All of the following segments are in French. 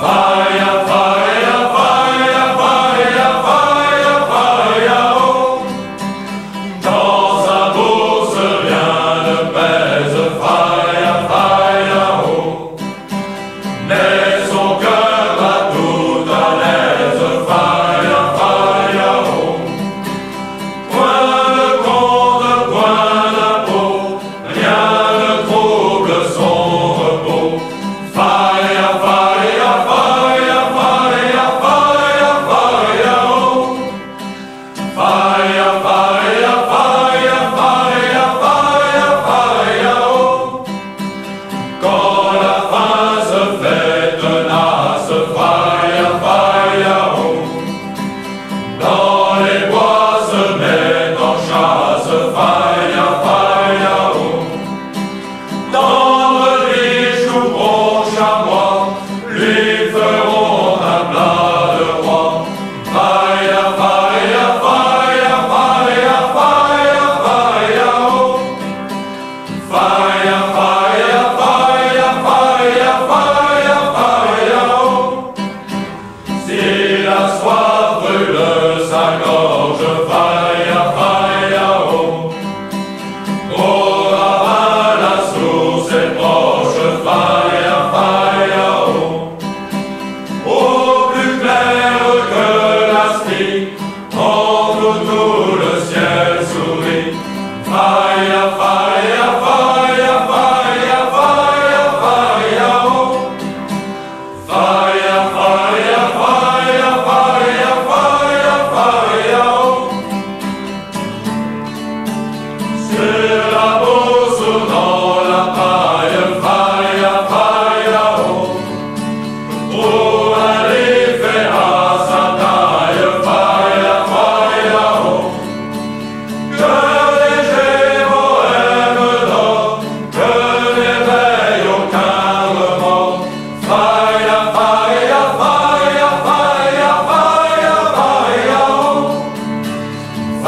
Fire, Fire, fire.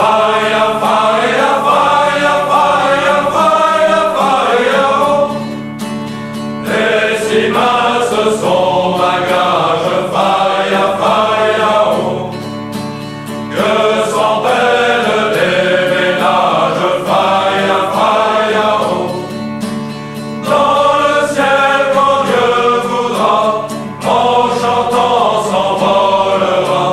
fire, fire. Sima, sont faille à. Que ménages, faille à. Dans le ciel, quand Dieu voudra, en chantant s'envolera,